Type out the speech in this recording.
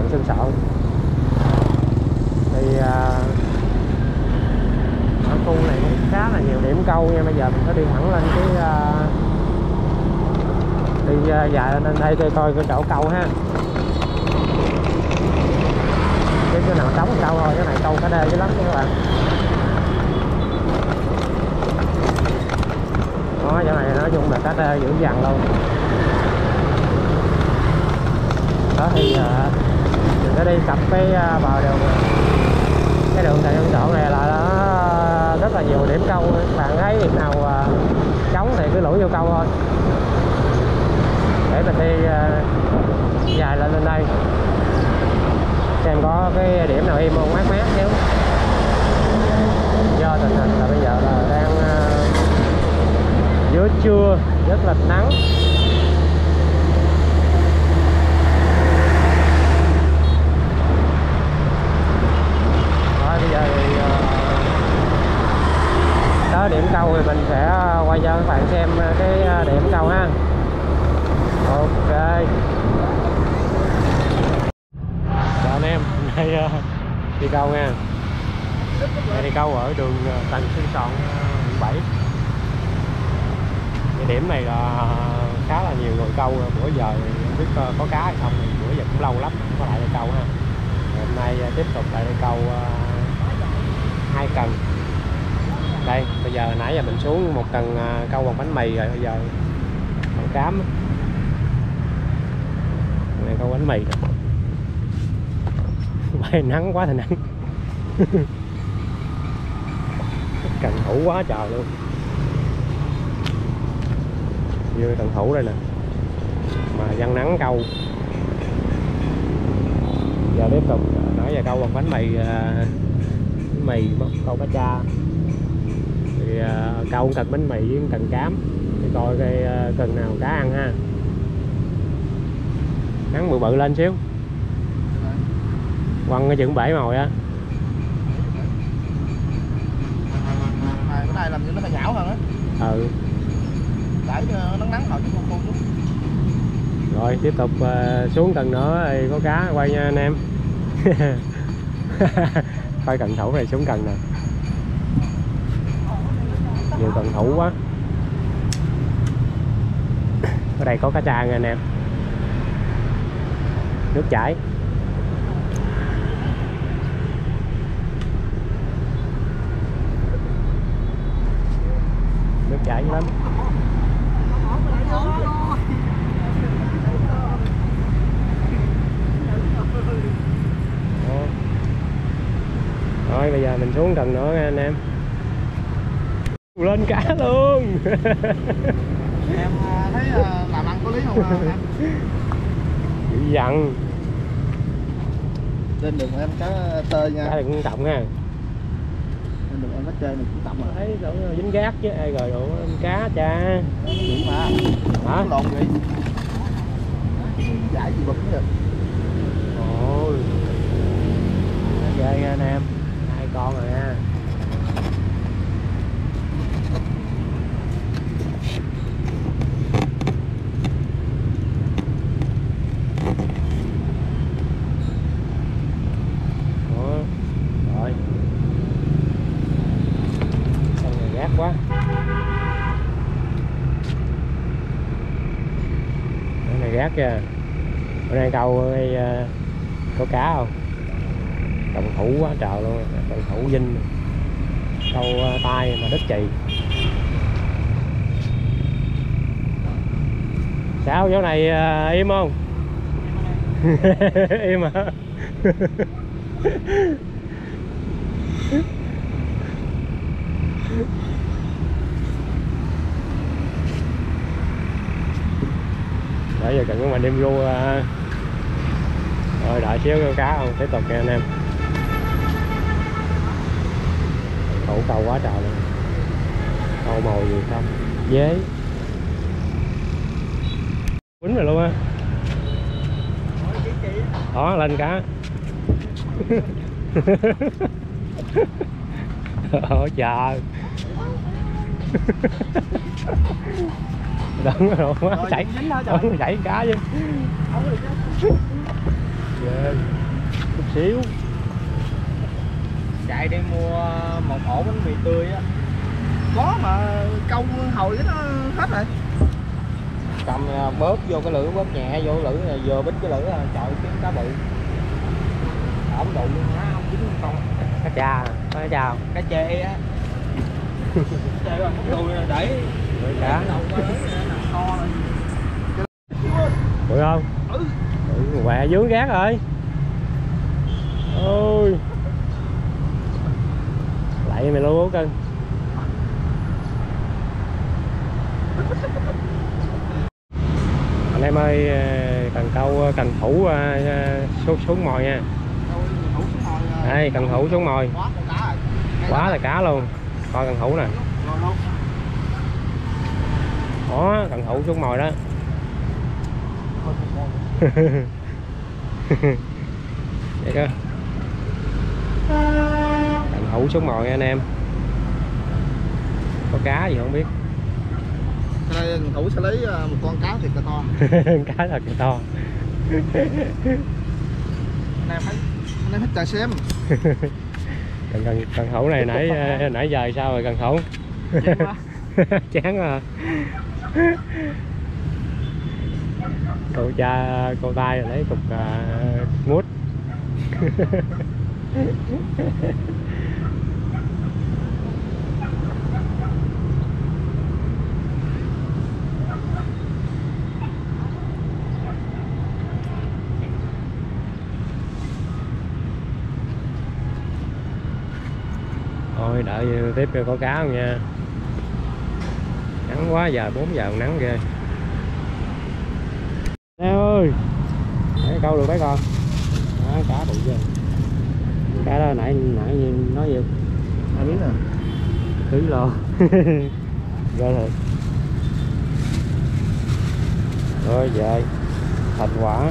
tận sân sợ thì à, ở khu này cũng khá là nhiều điểm câu nha. Bây giờ mình có đi thẳng lên cái à, đi à, dài lên đây coi coi cái chỗ câu ha. Cái chỗ nào trống câu thôi cái này câu cá đê dữ lắm nha các bạn. Đó chỗ này nói chung là cá đê dữ dằn luôn. Đó thì uh, sẽ đi cặp cái vào đường cái đường tại nhân chọn này là nó rất là nhiều điểm câu. Bạn thấy điểm nào à, trống thì cứ lũi vô câu thôi. Để mình đi à, dài lên lên đây. Xem có cái điểm nào im không, mát mát xíu. Do tình hình là bây giờ là đang à, giữa trưa, rất là nắng rồi bây giờ thì uh, tới điểm câu thì mình sẽ quay cho các bạn xem cái điểm câu ha ok chào anh em nay uh, đi câu nha nay đi câu ở đường uh, Tần Xuyên Sọn quận 7 cái điểm này là khá là nhiều người câu bữa giờ không biết có cá hay không thì bữa giờ cũng lâu lắm không có lại đây câu ha. Hôm nay tiếp tục lại đây câu hai cần. Đây bây giờ nãy giờ mình xuống một cần câu bằng bánh mì rồi bây giờ còn cám. Này câu bánh mì rồi bay nắng quá thì nắng. Cần thủ quá trời luôn. Như cần thủ đây nè. Mà dân nắng câu. Giờ tiếp tục. Nãy giờ câu bằng bánh mì à, bánh mì câu cá cha. Thì à, câu cần bánh mì với cần cám. Để coi cái à, cần nào cá ăn ha. Nắng bự bự lên xíu quăng cái chừng bể mồi á. Cái này làm như nó hơi nhão hơn á. Ừ. Để nắng nắng hồi chứ khô khô chút. Rồi tiếp tục uh, xuống cần nữa thì có cá quay nha anh em. Coi cần thủ này xuống cần nè. Nhiều cần thủ quá. Ở đây có cá tra nha anh em. Nước chảy chảy lắm. Đó. rồi bây giờ mình xuống cần nữa nha anh em. Lên cá luôn. Em thấy làm ăn có lý không em? Dữ dằn lên đường em cá tơi nha. Cá cũng trọng ha cá chơi này cũng tầm rồi. Thấy đâu dính gác chứ ai rồi đủ cá cha. Chuyện mà. Hả? Lộn vậy. Giải gì bực rồi ôi. Ghê nha anh em hai con rồi nha Đó. rồi sân này gác quá cái kìa. Bữa nay câu hay ờ, có cá không? Đồng thủ quá trời luôn đồng thủ vinh. Câu ờ, tay mà đứt chì. Sao chỗ này ờ, im không? Im hả? bây giờ cần của mình đem vô uh, rồi đợi xíu con cá không? Tiếp tục nha anh em. Khẩu câu quá trời luôn. Câu mồi gì không? Dế. Quýnh rồi luôn á. Đó lên cá. Ôi trời. Đừng rồi quá chảy Đừng chảy cá chứ. Ghê chút xíu. Chạy đi mua một ổ bánh mì tươi á. Có mà câu hồi cái nó hết rồi. Cầm à, bóp vô cái lưỡi bóp nhẹ vô lưỡi này vừa bít cái lưỡi là trời tiếng cá bự. Ổn độ luôn á không dính không cá cha cá cha không? Cá chê á. Chê bằng rồi để. Cá bự không? Ừ, quẹ dướng gác rồi. Ôi. Lại mày luôn cân anh em ơi ờ, cần câu ờ, cần thủ ờ, xuống xuống mồi nha. Đây cần thủ xuống mồi. Quá là cá luôn. Coi cần thủ nè đó cần thủ xuống mồi đó. Vậy cơ cần thủ xuống mồi nha anh em. Có cá gì không biết. Đây thủ sẽ lấy à, một con cá thiệt là to. Cá thật là to. Anh em thấy anh em thích chờ xem cần cần cần thủ này nãy nãy giờ sao rồi cần thủ Chán quá. chán quá à. cậu cha cậu tay lấy cục à, uh, mút thôi đợi tiếp cho có cá không nha nắng quá giờ 4 giờ nắng ghê. Nè ơi. Để câu được mấy con? Đó, cá bự ghê cá đó nãy nãy nói nhiều anh biết nè? Thứ lo ghê thật rồi về. Thành quả